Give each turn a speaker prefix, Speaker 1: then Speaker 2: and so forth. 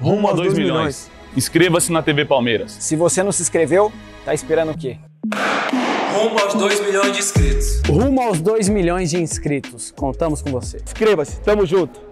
Speaker 1: rumo a 2 milhões. Inscreva-se na TV Palmeiras.
Speaker 2: Se você não se inscreveu, tá esperando o quê?
Speaker 3: Rumo aos 2 milhões de inscritos.
Speaker 2: Rumo aos 2 milhões de inscritos. Contamos com você.
Speaker 4: Inscreva-se, tamo junto.